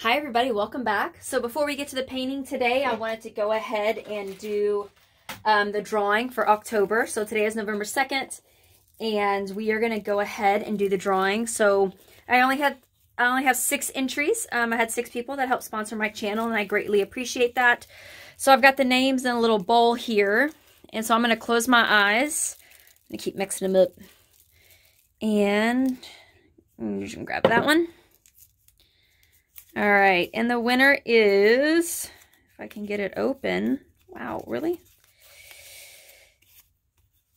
Hi everybody, welcome back. So before we get to the painting today, I wanted to go ahead and do um, the drawing for October. So today is November 2nd, and we are going to go ahead and do the drawing. So I only had I only have six entries. Um, I had six people that helped sponsor my channel, and I greatly appreciate that. So I've got the names in a little bowl here, and so I'm going to close my eyes. To keep mixing them up. And you can grab that one. All right, and the winner is, if I can get it open. Wow, really?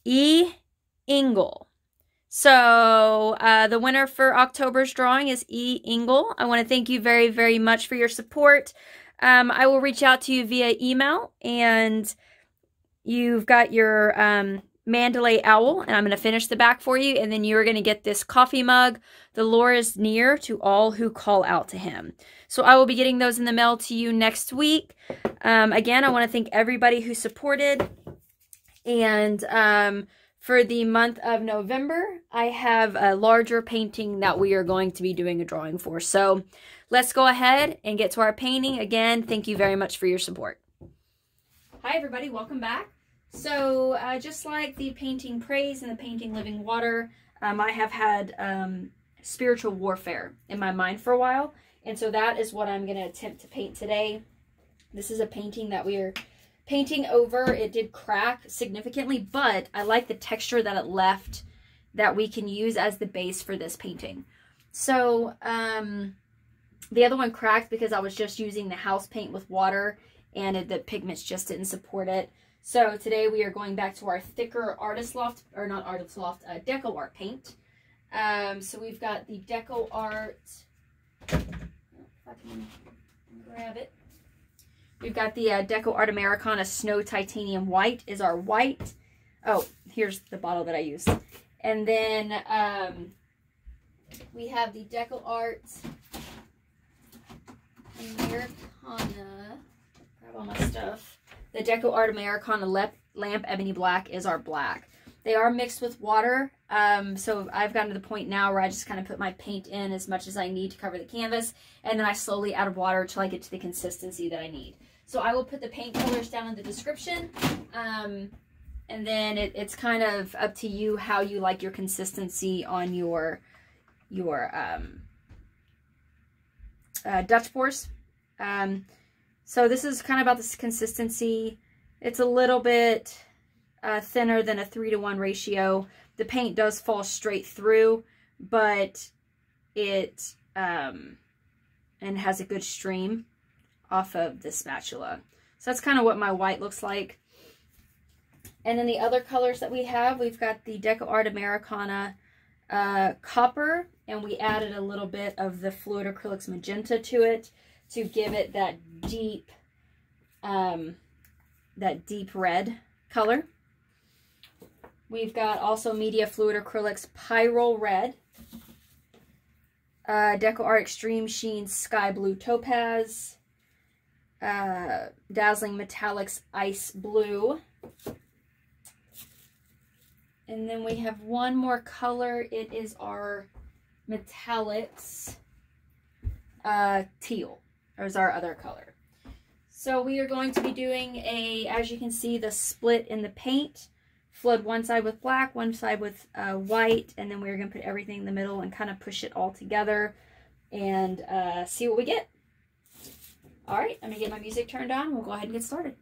E. Ingle. So uh, the winner for October's drawing is E. Ingle. I want to thank you very, very much for your support. Um, I will reach out to you via email, and you've got your um, Mandala Owl, and I'm going to finish the back for you, and then you're going to get this coffee mug. The Lord is near to all who call out to him. So I will be getting those in the mail to you next week. Um, again, I want to thank everybody who supported. And um, for the month of November, I have a larger painting that we are going to be doing a drawing for. So let's go ahead and get to our painting. Again, thank you very much for your support. Hi, everybody. Welcome back. So uh, just like the painting Praise and the painting Living Water, um, I have had um, spiritual warfare in my mind for a while. And so that is what I'm going to attempt to paint today. This is a painting that we are painting over. It did crack significantly, but I like the texture that it left that we can use as the base for this painting. So um, the other one cracked because I was just using the house paint with water and it, the pigments just didn't support it. So today we are going back to our thicker Artist Loft, or not Artist Loft, uh, Deco Art paint. Um, so we've got the Deco Art, if I can grab it. We've got the uh, Deco Art Americana Snow Titanium White is our white. Oh, here's the bottle that I used. And then um, we have the Deco Art Americana. Grab all my stuff. The Deco Art Americana Lamp Ebony Black is our black. They are mixed with water, um, so I've gotten to the point now where I just kind of put my paint in as much as I need to cover the canvas, and then I slowly add water until I get to the consistency that I need. So I will put the paint colors down in the description, um, and then it, it's kind of up to you how you like your consistency on your your um, uh, Dutch pours. Um, so this is kind of about this consistency. It's a little bit uh, thinner than a 3 to 1 ratio. The paint does fall straight through, but it um, and has a good stream off of the spatula. So that's kind of what my white looks like. And then the other colors that we have, we've got the Deco Art Americana uh, Copper, and we added a little bit of the Fluid Acrylics Magenta to it to give it that deep, um, that deep red color. We've got also Media Fluid Acrylics Pyrrole Red, uh, Deco Art Extreme Sheen Sky Blue Topaz, uh, Dazzling Metallics Ice Blue, and then we have one more color. It is our Metallics uh, Teal is our other color. So we are going to be doing a, as you can see, the split in the paint. Flood one side with black, one side with uh, white, and then we're going to put everything in the middle and kind of push it all together and uh, see what we get. All right, I'm going to get my music turned on. We'll go ahead and get started.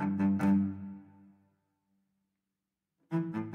All right,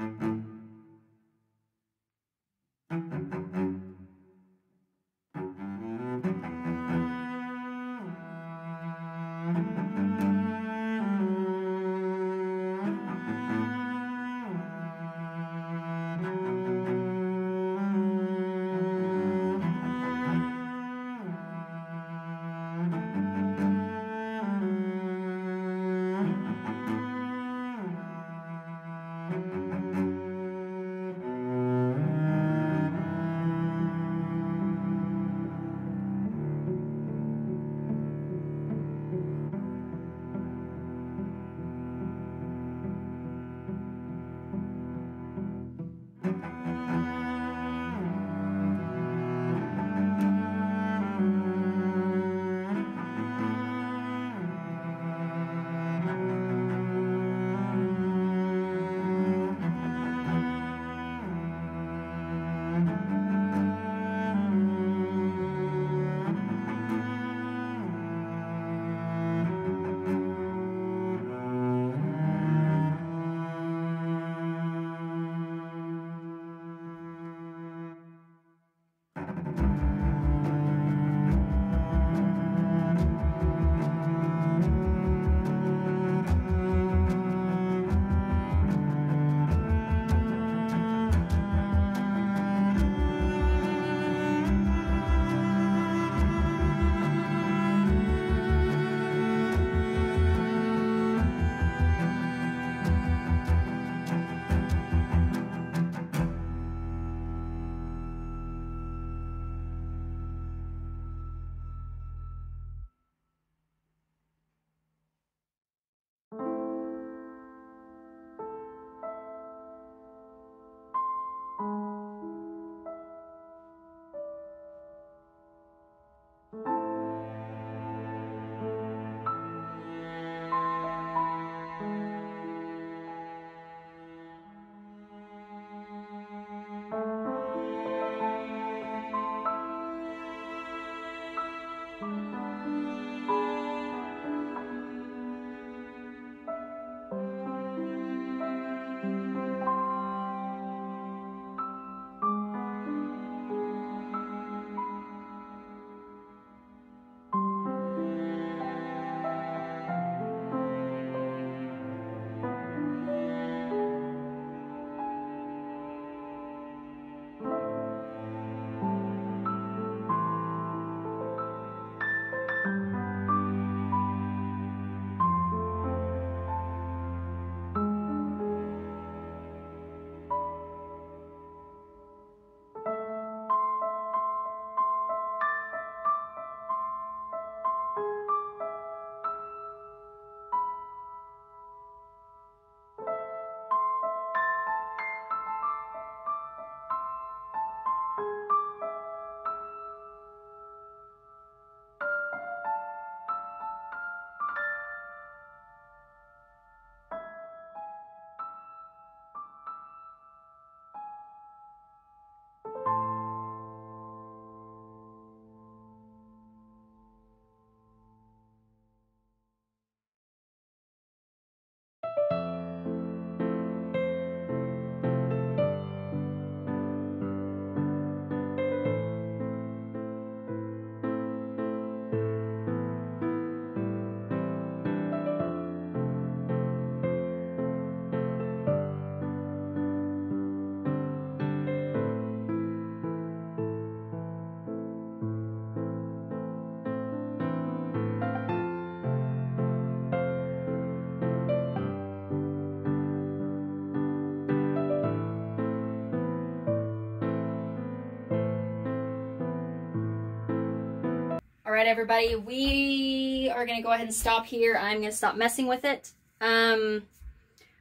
everybody, we are going to go ahead and stop here. I'm going to stop messing with it. Um,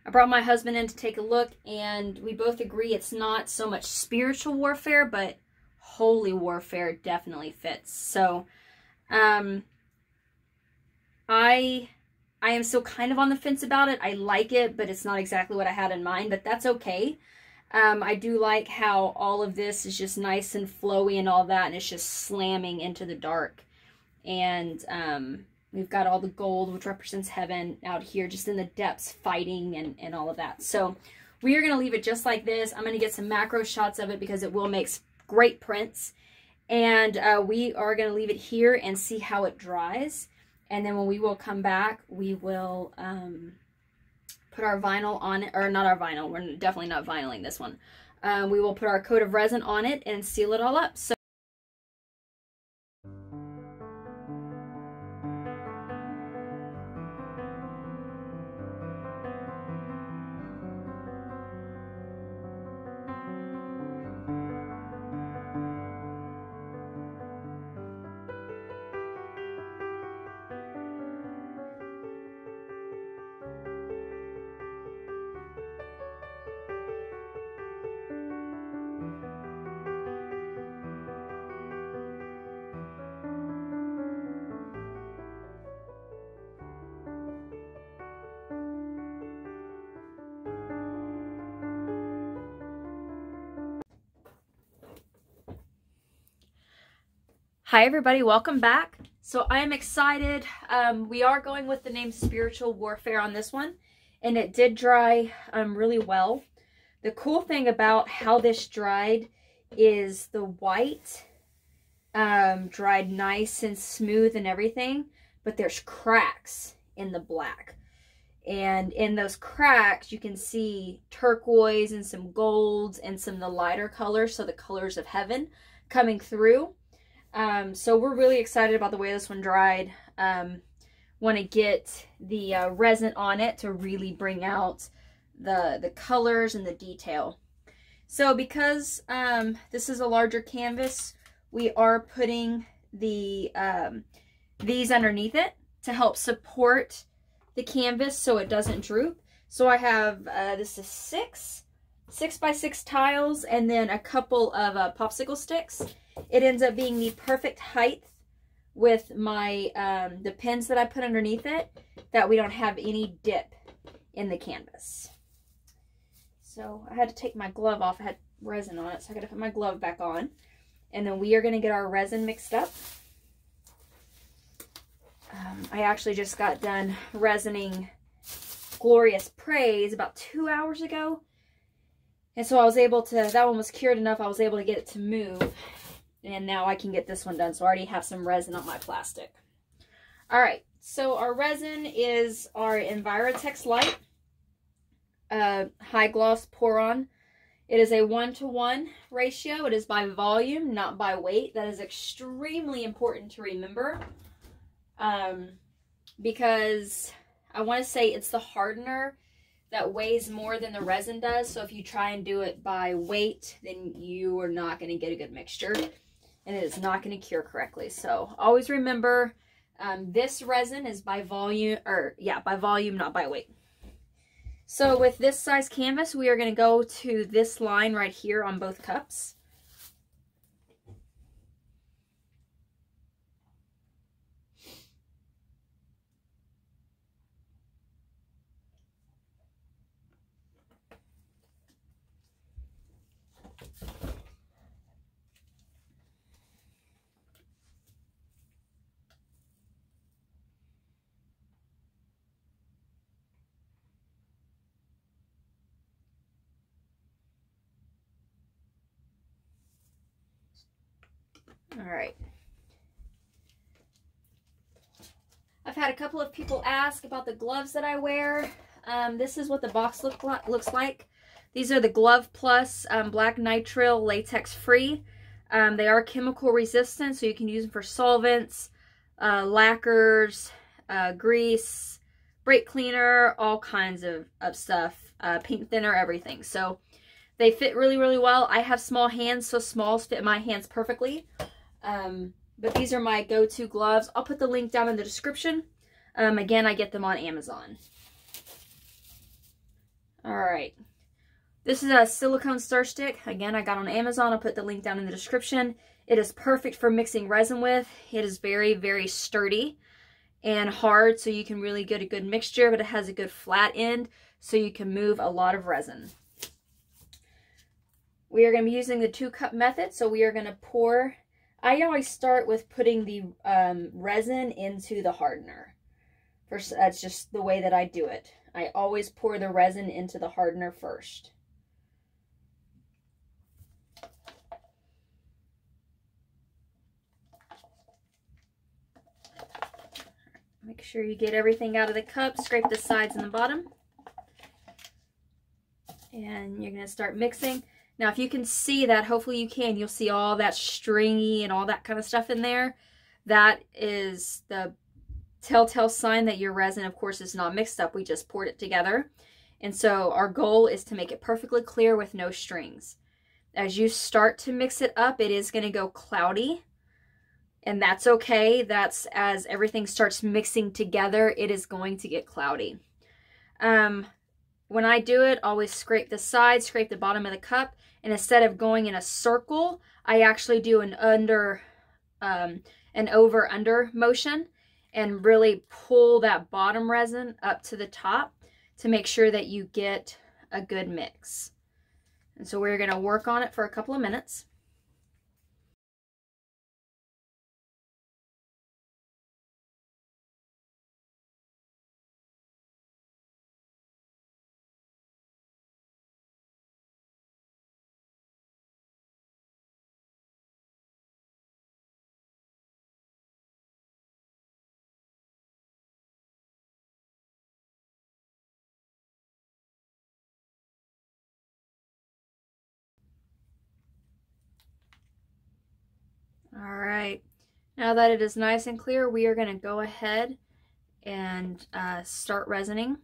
I brought my husband in to take a look, and we both agree it's not so much spiritual warfare, but holy warfare definitely fits. So, um, I, I am still kind of on the fence about it. I like it, but it's not exactly what I had in mind, but that's okay. Um, I do like how all of this is just nice and flowy and all that, and it's just slamming into the dark and um, We've got all the gold, which represents heaven out here, just in the depths, fighting and, and all of that. So we are going to leave it just like this. I'm going to get some macro shots of it because it will make great prints. And uh, we are going to leave it here and see how it dries. And then when we will come back, we will um, put our vinyl on it, or not our vinyl, we're definitely not vinyling this one. Uh, we will put our coat of resin on it and seal it all up. So Hi everybody, welcome back. So I am excited. Um, we are going with the name Spiritual Warfare on this one. And it did dry um, really well. The cool thing about how this dried is the white um, dried nice and smooth and everything. But there's cracks in the black. And in those cracks, you can see turquoise and some golds and some the lighter colors. So the colors of heaven coming through. Um, so we're really excited about the way this one dried. Um, want to get the uh, resin on it to really bring out the, the colors and the detail. So because um, this is a larger canvas, we are putting the um, these underneath it to help support the canvas so it doesn't droop. So I have, uh, this is six, six by six tiles and then a couple of uh, popsicle sticks. It ends up being the perfect height with my um, the pins that I put underneath it that we don't have any dip in the canvas. So I had to take my glove off. I had resin on it, so I got to put my glove back on. And then we are going to get our resin mixed up. Um, I actually just got done resining Glorious Praise about two hours ago. And so I was able to, that one was cured enough, I was able to get it to move. And now I can get this one done. So I already have some resin on my plastic. All right. So our resin is our Envirotex Lite uh, High Gloss Pour-On. It is a one-to-one -one ratio. It is by volume, not by weight. That is extremely important to remember. Um, because I want to say it's the hardener that weighs more than the resin does. So if you try and do it by weight, then you are not going to get a good mixture and it is not going to cure correctly. So always remember um, this resin is by volume, or yeah, by volume, not by weight. So with this size canvas, we are going to go to this line right here on both cups. All right. I've had a couple of people ask about the gloves that I wear. Um, this is what the box look looks like. These are the Glove Plus um, Black Nitrile Latex Free. Um, they are chemical resistant, so you can use them for solvents, uh, lacquers, uh, grease, brake cleaner, all kinds of, of stuff, uh, paint thinner, everything. So they fit really, really well. I have small hands, so smalls fit my hands perfectly. Um, but these are my go-to gloves. I'll put the link down in the description. Um, again, I get them on Amazon. All right. This is a silicone stir stick. Again, I got on Amazon. I'll put the link down in the description. It is perfect for mixing resin with. It is very, very sturdy and hard, so you can really get a good mixture, but it has a good flat end, so you can move a lot of resin. We are going to be using the two cup method, so we are going to pour I always start with putting the um, resin into the hardener. First, that's just the way that I do it. I always pour the resin into the hardener first. Make sure you get everything out of the cup. Scrape the sides and the bottom. And you're going to start mixing. Now, if you can see that, hopefully you can, you'll see all that stringy and all that kind of stuff in there. That is the telltale sign that your resin, of course, is not mixed up. We just poured it together. And so our goal is to make it perfectly clear with no strings. As you start to mix it up, it is going to go cloudy and that's okay. That's as everything starts mixing together, it is going to get cloudy. Um, when I do it, always scrape the side, scrape the bottom of the cup, and instead of going in a circle, I actually do an under, um, an over under motion and really pull that bottom resin up to the top to make sure that you get a good mix. And so we're going to work on it for a couple of minutes. Now that it is nice and clear, we are going to go ahead and uh, start resining.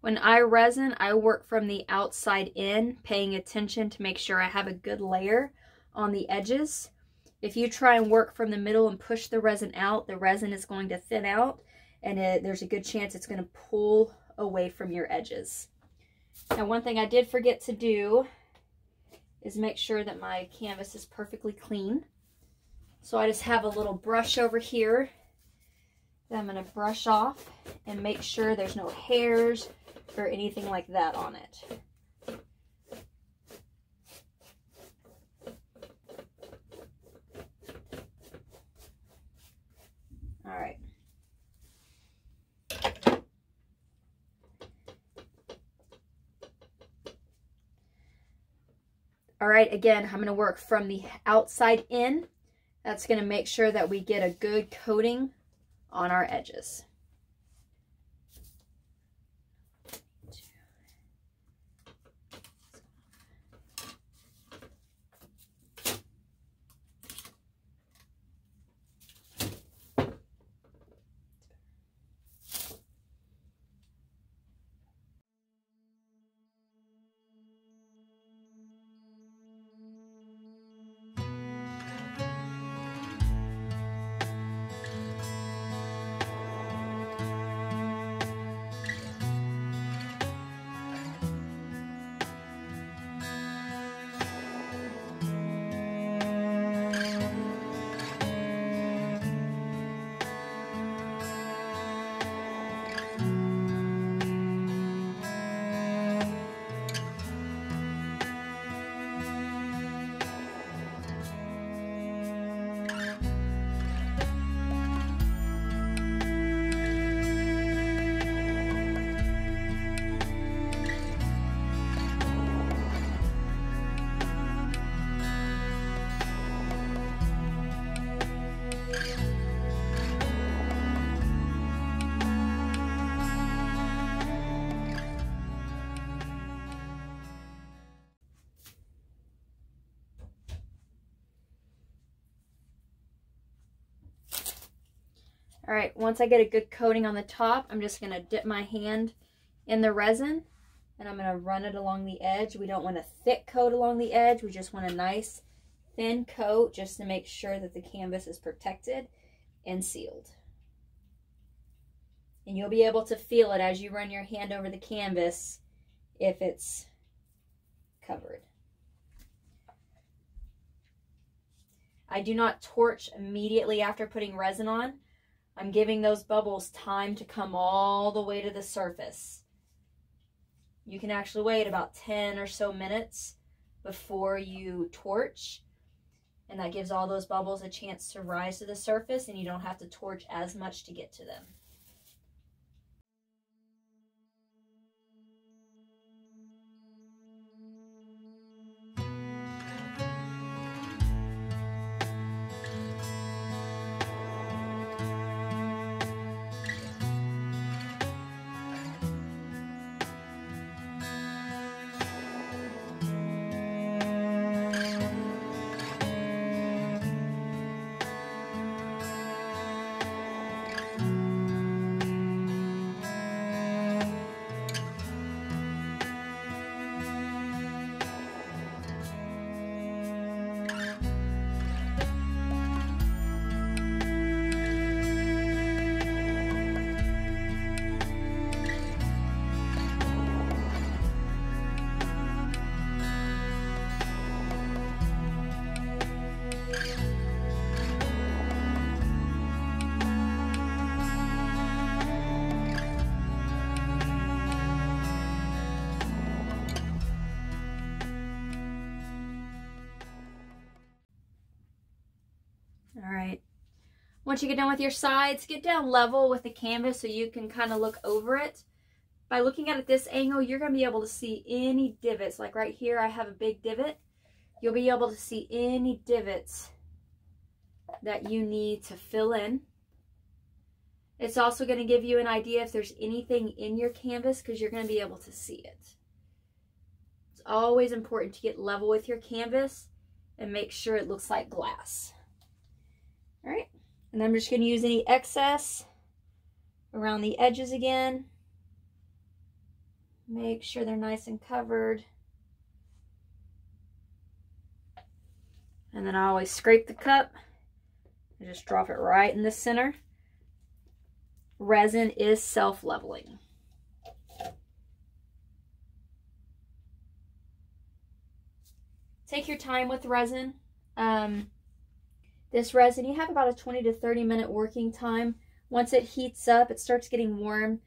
When I resin, I work from the outside in, paying attention to make sure I have a good layer on the edges. If you try and work from the middle and push the resin out, the resin is going to thin out and it, there's a good chance it's going to pull away from your edges. Now, one thing I did forget to do is make sure that my canvas is perfectly clean. So I just have a little brush over here that I'm going to brush off and make sure there's no hairs or anything like that on it. All right. All right, again, I'm going to work from the outside in that's going to make sure that we get a good coating on our edges. Right, once I get a good coating on the top, I'm just gonna dip my hand in the resin and I'm gonna run it along the edge. We don't want a thick coat along the edge. We just want a nice thin coat just to make sure that the canvas is protected and sealed. And you'll be able to feel it as you run your hand over the canvas if it's covered. I do not torch immediately after putting resin on. I'm giving those bubbles time to come all the way to the surface. You can actually wait about 10 or so minutes before you torch. And that gives all those bubbles a chance to rise to the surface and you don't have to torch as much to get to them. Once you get done with your sides, get down level with the canvas so you can kind of look over it. By looking at it this angle, you're going to be able to see any divots. Like right here, I have a big divot. You'll be able to see any divots that you need to fill in. It's also going to give you an idea if there's anything in your canvas because you're going to be able to see it. It's always important to get level with your canvas and make sure it looks like glass. All right, and I'm just going to use any excess around the edges again. Make sure they're nice and covered. And then I always scrape the cup and just drop it right in the center. Resin is self-leveling. Take your time with resin. Um, this resin, you have about a 20 to 30 minute working time. Once it heats up, it starts getting warm.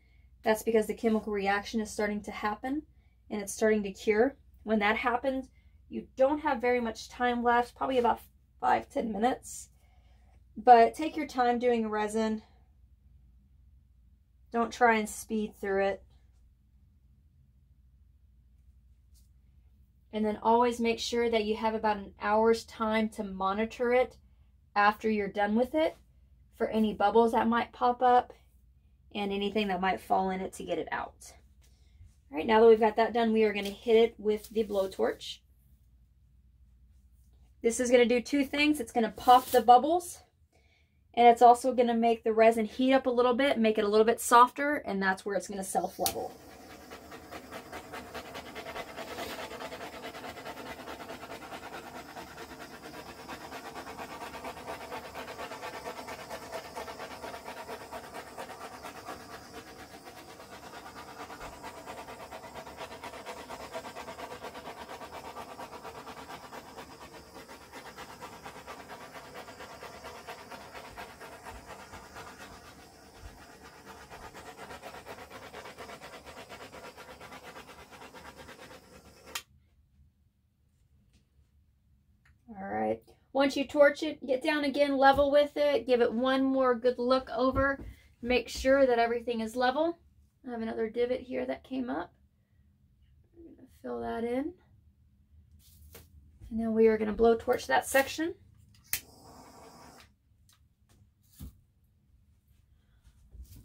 That's because the chemical reaction is starting to happen and it's starting to cure. When that happens, you don't have very much time left, probably about five ten minutes. But take your time doing resin. Don't try and speed through it. And then always make sure that you have about an hour's time to monitor it after you're done with it for any bubbles that might pop up and anything that might fall in it to get it out. All right, now that we've got that done, we are going to hit it with the blowtorch. This is going to do two things. It's going to pop the bubbles and it's also going to make the resin heat up a little bit, make it a little bit softer, and that's where it's going to self-level. All right. Once you torch it, get down again, level with it, give it one more good look over, make sure that everything is level. I have another divot here that came up. I'm to fill that in. And then we are going to blow torch that section.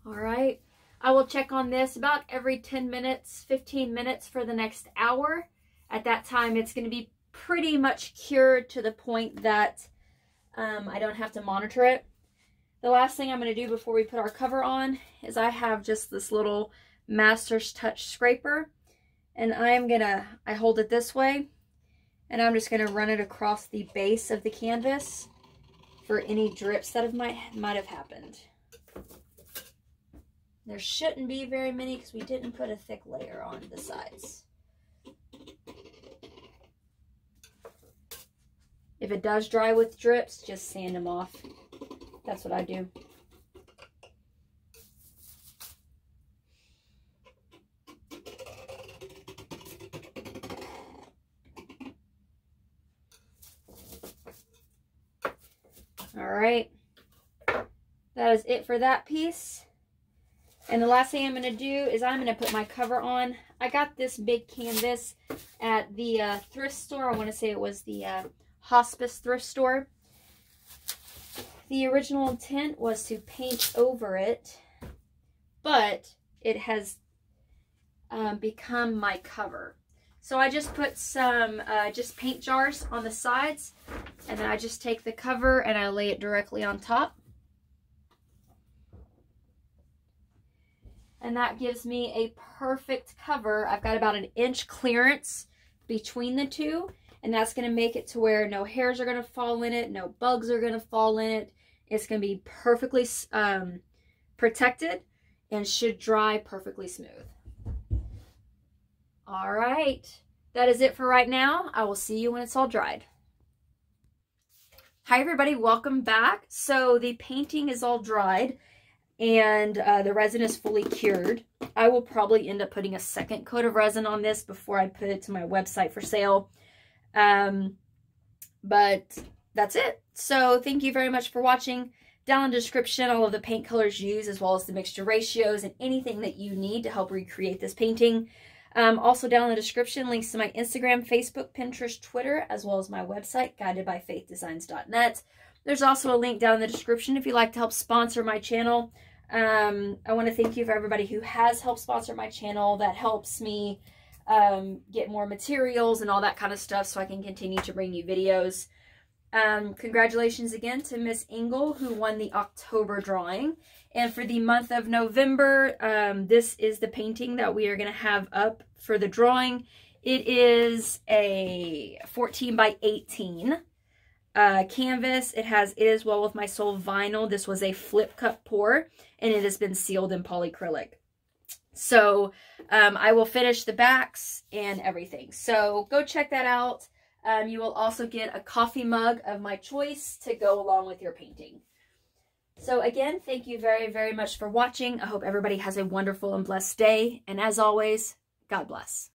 All right. I will check on this about every 10 minutes, 15 minutes for the next hour. At that time, it's going to be pretty much cured to the point that um, I don't have to monitor it. The last thing I'm going to do before we put our cover on is I have just this little Master's Touch scraper. And I'm going to, I hold it this way. And I'm just going to run it across the base of the canvas for any drips that have might, might have happened. There shouldn't be very many because we didn't put a thick layer on the sides. If it does dry with drips, just sand them off. That's what I do. All right. That is it for that piece. And the last thing I'm going to do is I'm going to put my cover on. I got this big canvas at the uh, thrift store. I want to say it was the uh, Hospice thrift store. The original intent was to paint over it, but it has um, become my cover. So I just put some uh, just paint jars on the sides, and then I just take the cover and I lay it directly on top. and that gives me a perfect cover. I've got about an inch clearance between the two, and that's going to make it to where no hairs are going to fall in it, no bugs are going to fall in it. It's going to be perfectly um, protected and should dry perfectly smooth. All right, that is it for right now. I will see you when it's all dried. Hi everybody, welcome back. So the painting is all dried and uh, the resin is fully cured. I will probably end up putting a second coat of resin on this before I put it to my website for sale. Um, but that's it. So thank you very much for watching. Down in the description, all of the paint colors used, as well as the mixture ratios and anything that you need to help recreate this painting. Um, also down in the description, links to my Instagram, Facebook, Pinterest, Twitter, as well as my website, guidedbyfaithdesigns.net. There's also a link down in the description if you'd like to help sponsor my channel. Um, I want to thank you for everybody who has helped sponsor my channel. That helps me um, get more materials and all that kind of stuff so I can continue to bring you videos. Um, congratulations again to Miss Ingle who won the October drawing. And for the month of November, um, this is the painting that we are going to have up for the drawing. It is a 14 by 18 uh, canvas. It has It Is Well With My Soul vinyl. This was a flip cup pour, and it has been sealed in polyacrylic. So um, I will finish the backs and everything. So go check that out. Um, you will also get a coffee mug of my choice to go along with your painting. So again, thank you very, very much for watching. I hope everybody has a wonderful and blessed day. And as always, God bless.